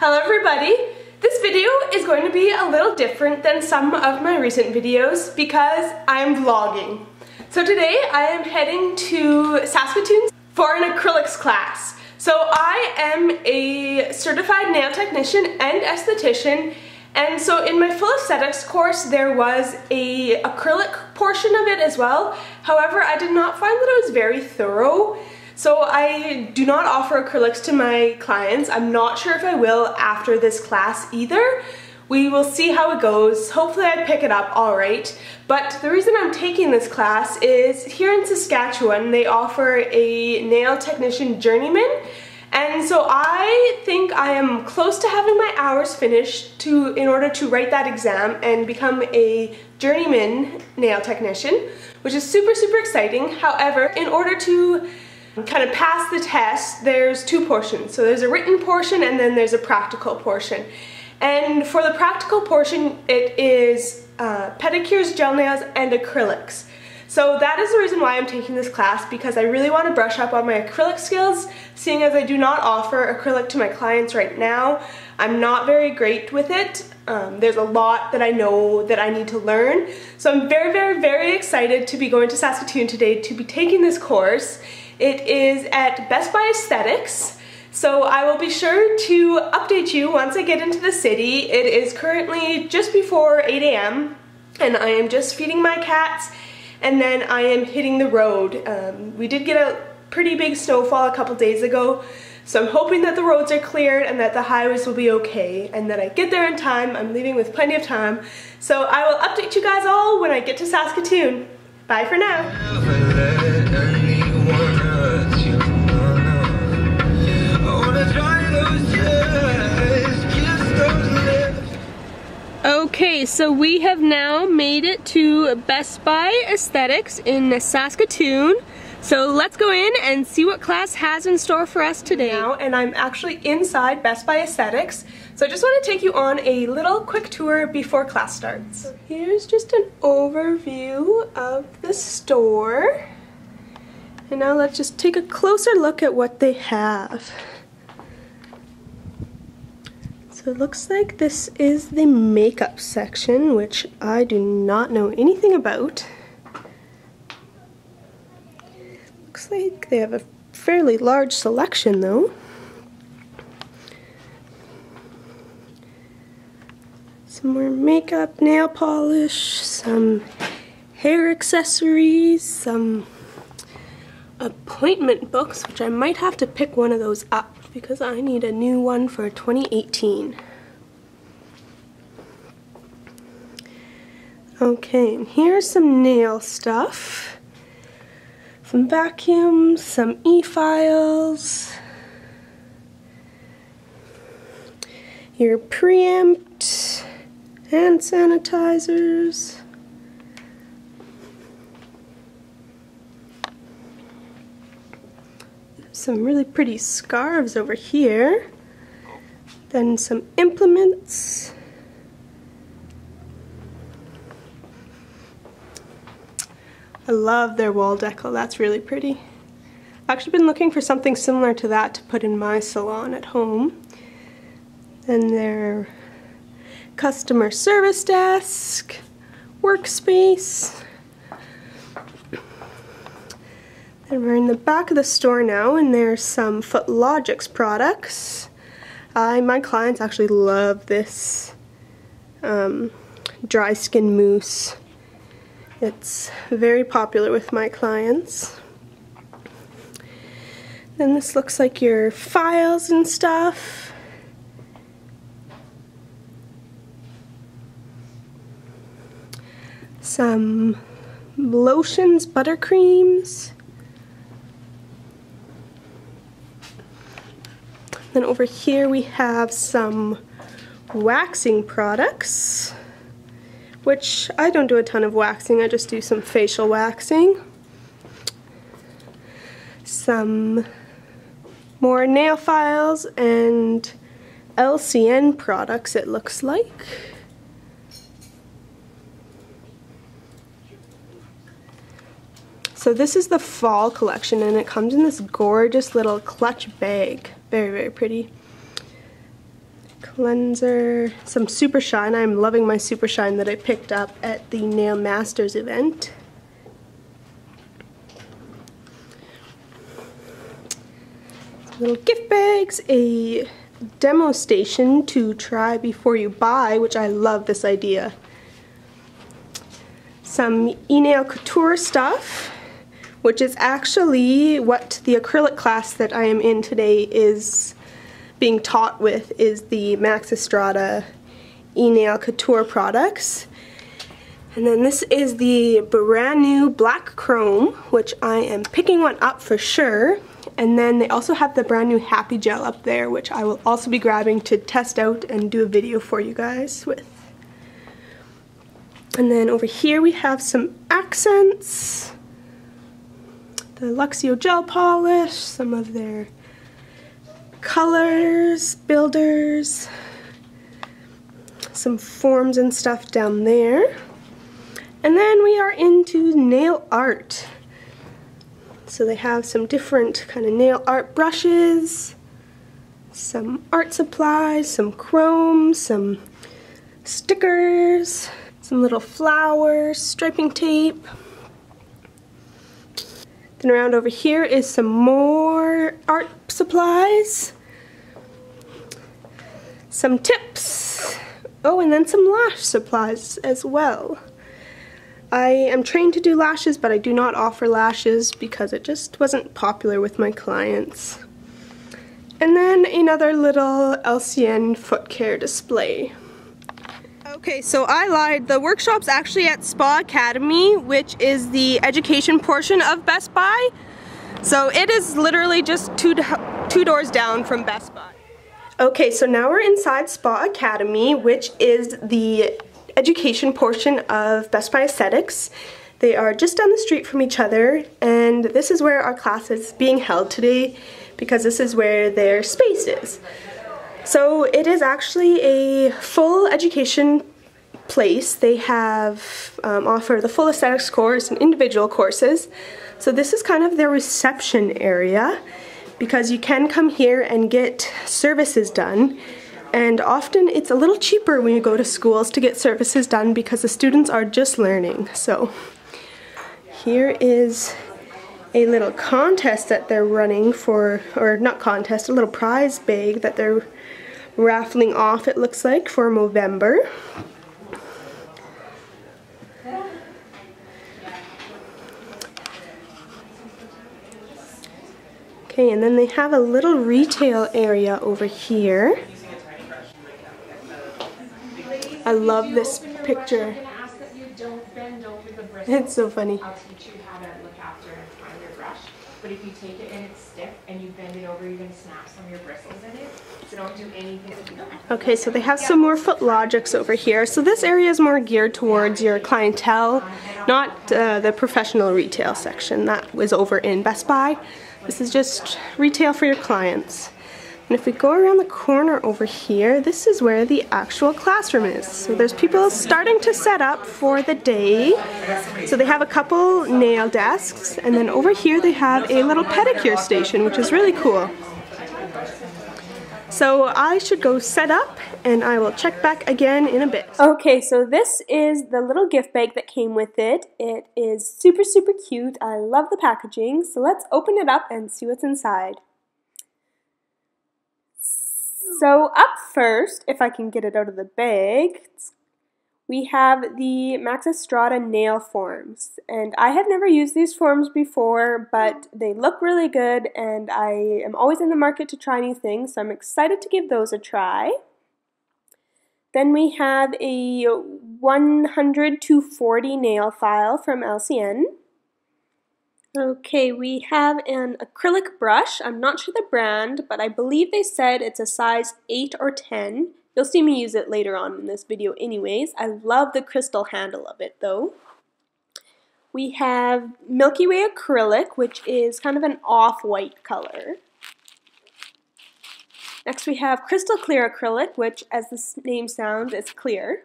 Hello everybody! This video is going to be a little different than some of my recent videos because I'm vlogging. So today I am heading to Saskatoon for an acrylics class. So I am a certified nail technician and esthetician and so in my full aesthetics course there was a acrylic portion of it as well. However, I did not find that it was very thorough. So I do not offer acrylics to my clients. I'm not sure if I will after this class either. We will see how it goes. Hopefully I pick it up all right. But the reason I'm taking this class is here in Saskatchewan, they offer a nail technician journeyman. And so I think I am close to having my hours finished to in order to write that exam and become a journeyman nail technician, which is super, super exciting. However, in order to kind of pass the test, there's two portions. So there's a written portion and then there's a practical portion. And for the practical portion, it is uh, pedicures, gel nails, and acrylics. So that is the reason why I'm taking this class because I really want to brush up on my acrylic skills, seeing as I do not offer acrylic to my clients right now. I'm not very great with it. Um, there's a lot that I know that I need to learn. So I'm very, very, very excited to be going to Saskatoon today to be taking this course. It is at Best Buy Esthetics. So I will be sure to update you once I get into the city. It is currently just before 8 a.m. and I am just feeding my cats and then I am hitting the road. Um, we did get a pretty big snowfall a couple days ago so I'm hoping that the roads are cleared and that the highways will be okay and that I get there in time. I'm leaving with plenty of time. So I will update you guys all when I get to Saskatoon. Bye for now. Okay, so we have now made it to Best Buy Esthetics in Saskatoon. So let's go in and see what class has in store for us today. Now, and I'm actually inside Best Buy Esthetics. So I just want to take you on a little quick tour before class starts. So here's just an overview of the store. And now let's just take a closer look at what they have. It looks like this is the makeup section, which I do not know anything about. Looks like they have a fairly large selection though. Some more makeup, nail polish, some hair accessories, some appointment books, which I might have to pick one of those up because I need a new one for 2018. Okay, here's some nail stuff. Some vacuums, some e-files. Your preempt hand sanitizers. Some really pretty scarves over here. Then some implements. I love their wall decal, that's really pretty. I've actually been looking for something similar to that to put in my salon at home. Then their customer service desk, workspace, And we're in the back of the store now and there's some Footlogix products. I, my clients actually love this um, dry skin mousse. It's very popular with my clients. Then this looks like your files and stuff. Some lotions, buttercreams. Then over here we have some waxing products, which I don't do a ton of waxing, I just do some facial waxing. Some more nail files and LCN products it looks like. So this is the fall collection and it comes in this gorgeous little clutch bag. Very, very pretty. cleanser, some Super Shine. I'm loving my Super Shine that I picked up at the Nail Masters event. Some little gift bags, a demo station to try before you buy, which I love this idea. Some eNail Couture stuff, which is actually what the acrylic class that I am in today is being taught with is the Max Estrada eNail Couture products. And then this is the brand new black chrome, which I am picking one up for sure. And then they also have the brand new Happy Gel up there, which I will also be grabbing to test out and do a video for you guys with. And then over here we have some accents. The Luxio gel polish, some of their colors, builders, some forms and stuff down there. And then we are into nail art. So they have some different kind of nail art brushes, some art supplies, some chrome, some stickers, some little flowers, striping tape. Then around over here is some more art supplies. Some tips. Oh, and then some lash supplies as well. I am trained to do lashes, but I do not offer lashes because it just wasn't popular with my clients. And then another little LCN foot care display. Okay, so I lied. The workshop's actually at Spa Academy, which is the education portion of Best Buy. So it is literally just two, two doors down from Best Buy. Okay, so now we're inside Spa Academy, which is the education portion of Best Buy Esthetics. They are just down the street from each other, and this is where our class is being held today because this is where their space is. So it is actually a full education place. They have um, offer the full aesthetics course and individual courses. So this is kind of their reception area because you can come here and get services done. And often it's a little cheaper when you go to schools to get services done because the students are just learning. So here is a little contest that they're running for, or not contest, a little prize bag that they're raffling off it looks like for November. Okay, and then they have a little retail area over here. I love this picture. It's so funny. I'll teach you how to look after and find your brush. But if you take it and it's stiff and you bend it over, you're going to snap some of your bristles in it. So don't do anything. Okay, so they have some more Footlogix over here. So this area is more geared towards your clientele, not uh, the professional retail section. That was over in Best Buy. This is just retail for your clients. And if we go around the corner over here, this is where the actual classroom is. So there's people starting to set up for the day. So they have a couple nail desks, and then over here they have a little pedicure station, which is really cool. So I should go set up and I will check back again in a bit. Okay, so this is the little gift bag that came with it. It is super, super cute. I love the packaging. So let's open it up and see what's inside. So up first, if I can get it out of the bag, we have the Max Estrada nail forms. And I have never used these forms before, but they look really good and I am always in the market to try new things, so I'm excited to give those a try. Then we have a 100 to 40 nail file from LCN. Okay, we have an acrylic brush. I'm not sure the brand, but I believe they said it's a size 8 or 10. You'll see me use it later on in this video anyways. I love the crystal handle of it though. We have Milky Way acrylic, which is kind of an off-white color. Next we have crystal clear acrylic, which as the name sounds is clear.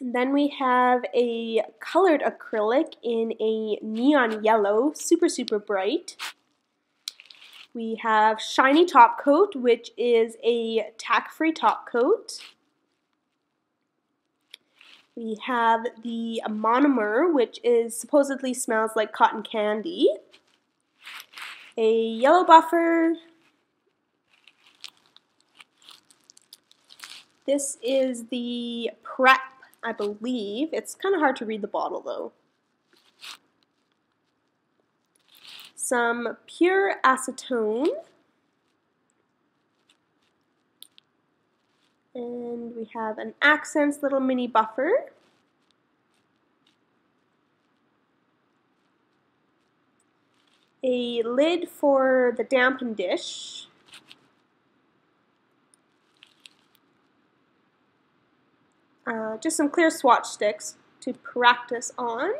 Then we have a colored acrylic in a neon yellow, super, super bright. We have Shiny Top Coat, which is a tack-free top coat. We have the monomer, which is supposedly smells like cotton candy. A yellow buffer. This is the prep, I believe. It's kind of hard to read the bottle though. Some pure acetone. And we have an Accents little mini buffer. A lid for the dampen dish. Uh, just some clear swatch sticks to practice on.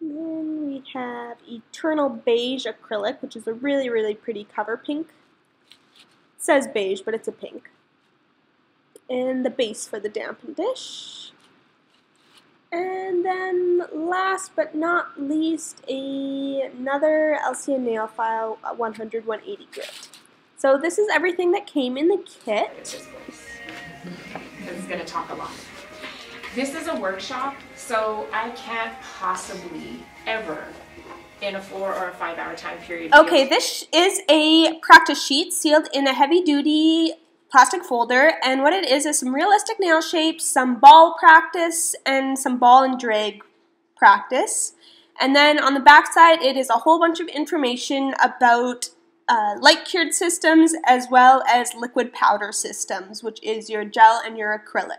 Then we have Eternal Beige Acrylic, which is a really, really pretty cover pink says beige, but it's a pink. And the base for the dampen dish. And then last but not least, a, another LCN nail file uh, 100 180 grit. So this is everything that came in the kit. Because it's going to talk a lot. This is a workshop, so I can't possibly ever in a four or a five hour time period. Okay, this is a practice sheet sealed in a heavy duty plastic folder, and what it is is some realistic nail shapes, some ball practice, and some ball and drag practice. And then on the back side, it is a whole bunch of information about uh, light cured systems as well as liquid powder systems, which is your gel and your acrylic.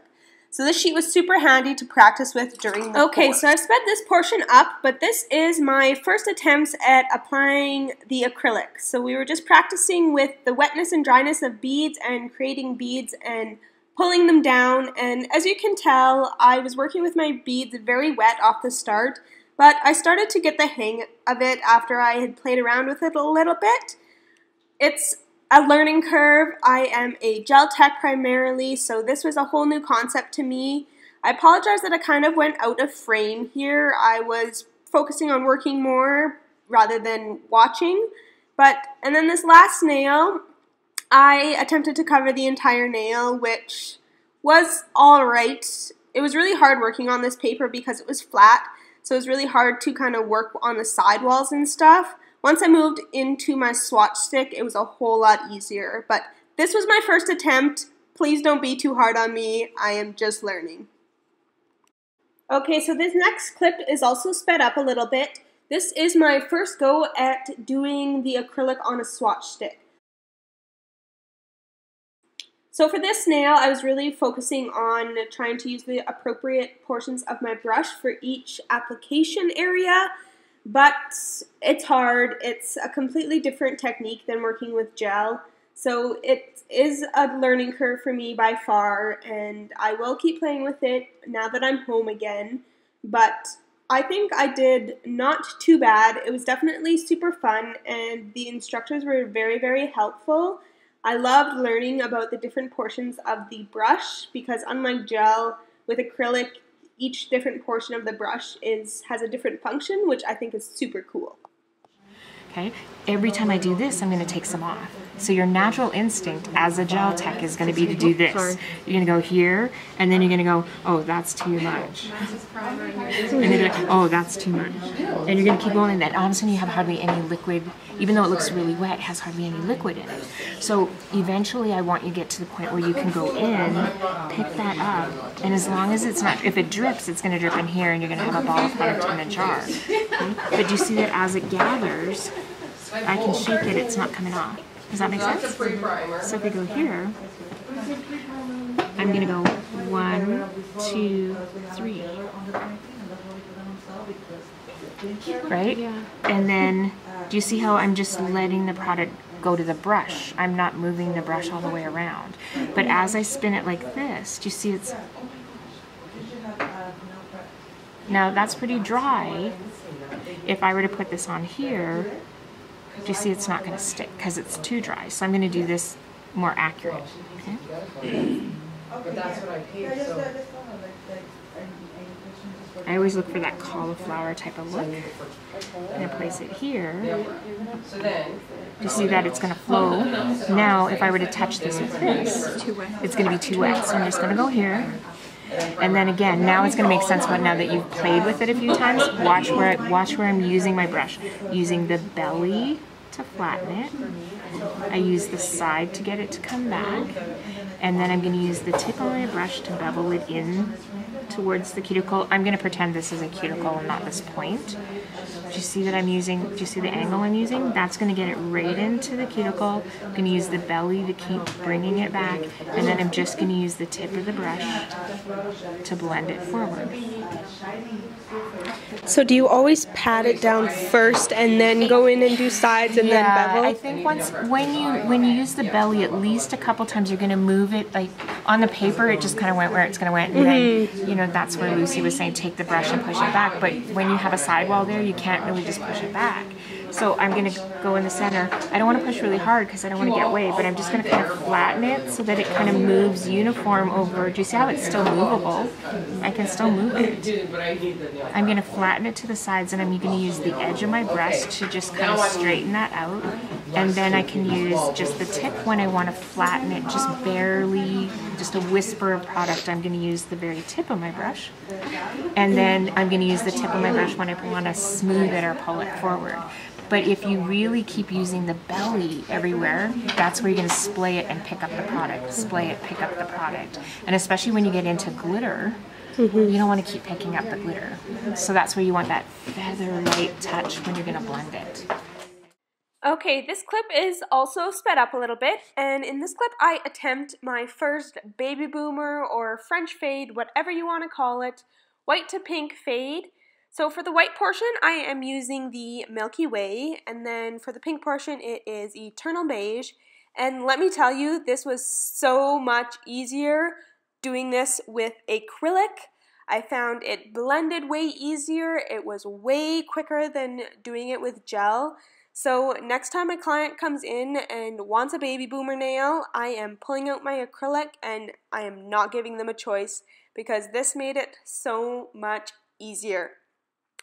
So this sheet was super handy to practice with during the Okay, course. so I've sped this portion up, but this is my first attempts at applying the acrylic. So we were just practicing with the wetness and dryness of beads and creating beads and pulling them down. And as you can tell, I was working with my beads very wet off the start, but I started to get the hang of it after I had played around with it a little bit. It's a learning curve. I am a gel tech primarily, so this was a whole new concept to me. I apologize that I kind of went out of frame here. I was focusing on working more rather than watching. But, and then this last nail, I attempted to cover the entire nail, which was alright. It was really hard working on this paper because it was flat, so it was really hard to kind of work on the sidewalls and stuff. Once I moved into my swatch stick, it was a whole lot easier. But this was my first attempt. Please don't be too hard on me. I am just learning. Okay, so this next clip is also sped up a little bit. This is my first go at doing the acrylic on a swatch stick. So for this nail, I was really focusing on trying to use the appropriate portions of my brush for each application area but it's hard. It's a completely different technique than working with gel. So it is a learning curve for me by far, and I will keep playing with it now that I'm home again. But I think I did not too bad. It was definitely super fun, and the instructors were very, very helpful. I loved learning about the different portions of the brush because, unlike gel, with acrylic, each different portion of the brush is has a different function, which I think is super cool. Okay, every time I do this, I'm going to take some off. So your natural instinct as a gel tech is going to be to do oh, this. You're going to go here, and then you're going to go, oh, that's too much. And then you're like, oh, that's too much. And you're going to keep going, and then all of a sudden you have hardly any liquid, even though it looks really wet, it has hardly any liquid in it. So eventually I want you to get to the point where you can go in, pick that up, and as long as it's not, if it drips, it's going to drip in here, and you're going to have a ball of product in a jar. Okay? But you see that as it gathers, I can shake it, it's not coming off. Does that make sense? So if we go here, I'm going to go one, two, three. Right? Yeah. And then, do you see how I'm just letting the product go to the brush? I'm not moving the brush all the way around. But as I spin it like this, do you see it's... Now that's pretty dry. If I were to put this on here, do you see it's not going to stick because it's too dry. So I'm going to do this more accurate. Okay? But that's what I paid, so... I always look for that cauliflower type of look. And I place it here. You see that it's going to flow. Now, if I were to touch this with this, it's going to be too wet. So I'm just going to go here. And then again, now it's going to make sense But now that you've played with it a few times. Watch where watch where I'm using my brush. Using the belly to flatten it. I use the side to get it to come back. And then I'm going to use the tip of my brush to bevel it in towards the cuticle. I'm going to pretend this is a cuticle and not this point. Do you see that I'm using, do you see the angle I'm using? That's going to get it right into the cuticle. I'm going to use the belly to keep bringing it back. And then I'm just going to use the tip of the brush to blend it forward. So do you always pat it down first and then go in and do sides and yeah, then bevel? I think once when you when you use the belly at least a couple times you're gonna move it like on the paper it just kinda went where it's gonna went and mm-hmm. then you know that's where Lucy was saying take the brush and push it back. But when you have a sidewall there you can't really just push it back. So I'm going to go in the center. I don't want to push really hard because I don't want to get away, but I'm just going to kind of flatten it so that it kind of moves uniform over. Do you see how it's still movable? I can still move it. I'm going to flatten it to the sides and I'm going to use the edge of my breast to just kind of straighten that out. And then I can use just the tip when I want to flatten it, just barely, just a whisper of product. I'm going to use the very tip of my brush. And then I'm going to use the tip of my brush when I want to smooth it or pull it forward. But if you really keep using the belly everywhere, that's where you're going to splay it and pick up the product. Splay it, pick up the product. And especially when you get into glitter, mm-hmm. you don't want to keep picking up the glitter. So that's where you want that feather light touch when you're going to blend it. Okay, this clip is also sped up a little bit, and in this clip I attempt my first baby boomer or French fade, whatever you want to call it, white to pink fade. So for the white portion, I am using the Milky Way, and then for the pink portion, it is Eternal Beige. And let me tell you, this was so much easier doing this with acrylic. I found it blended way easier. It was way quicker than doing it with gel. So next time a client comes in and wants a baby boomer nail, I am pulling out my acrylic and I am not giving them a choice because this made it so much easier.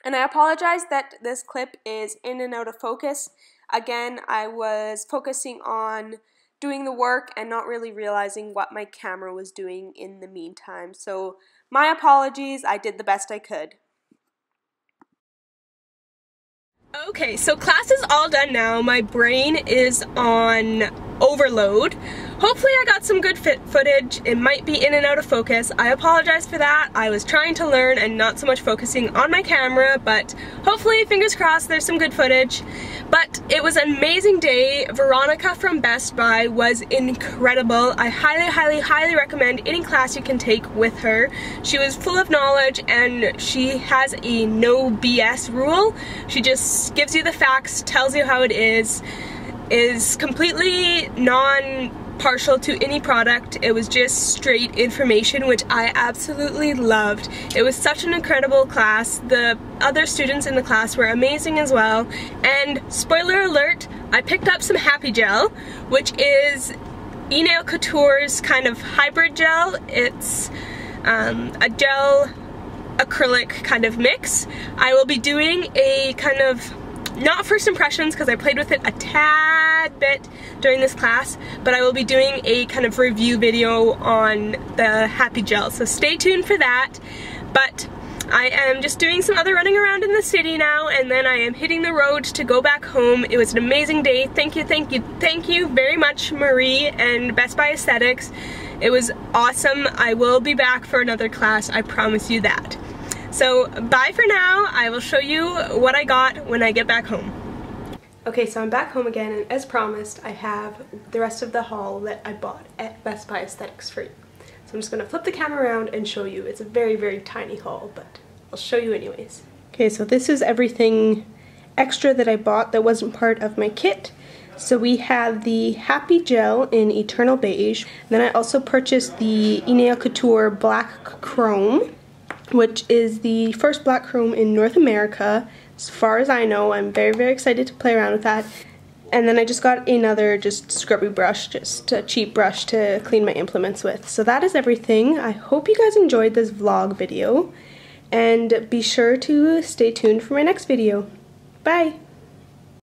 And I apologize that this clip is in and out of focus. Again, I was focusing on doing the work and not really realizing what my camera was doing in the meantime. So my apologies, I did the best I could. Okay, so class is all done now. My brain is on overload. Hopefully I got some good fit footage. It might be in and out of focus. I apologize for that. I was trying to learn and not so much focusing on my camera, but hopefully, fingers crossed, there's some good footage. But it was an amazing day. Veronica from Best Buy was incredible. I highly, highly, highly recommend any class you can take with her. She was full of knowledge and she has a no BS rule. She just gives you the facts, tells you how it is, is completely non partial to any product. It was just straight information, which I absolutely loved. It was such an incredible class. The other students in the class were amazing as well. And spoiler alert, I picked up some Happy Gel, which is eNail Couture's kind of hybrid gel. It's um, a gel acrylic kind of mix. I will be doing a kind of not first impressions because I played with it a tad bit during this class, but I will be doing a kind of review video on the Happy Gel, so stay tuned for that. But I am just doing some other running around in the city now, and then I am hitting the road to go back home. It was an amazing day. Thank you, thank you, thank you very much, Marie and Best Buy Esthetics. It was awesome. I will be back for another class, I promise you that. So bye for now. I will show you what I got when I get back home. Okay, so I'm back home again, and as promised, I have the rest of the haul that I bought at Best Buy Esthetics for you. So I'm just going to flip the camera around and show you. It's a very, very tiny haul, but I'll show you anyways. Okay, so this is everything extra that I bought that wasn't part of my kit. So we have the Happy Gel in Eternal Beige. Then I also purchased the eNail Couture Black Chrome, which is the first black chrome in North America as far as I know, I'm very, very excited to play around with that. And then I just got another just scrubby brush, just a cheap brush to clean my implements with. So that is everything. I hope you guys enjoyed this vlog video. and be sure to stay tuned for my next video. Bye!